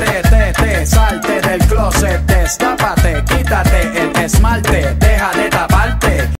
te, te, te, salte del closet, destápate, quítate el esmalte, deja de tapar.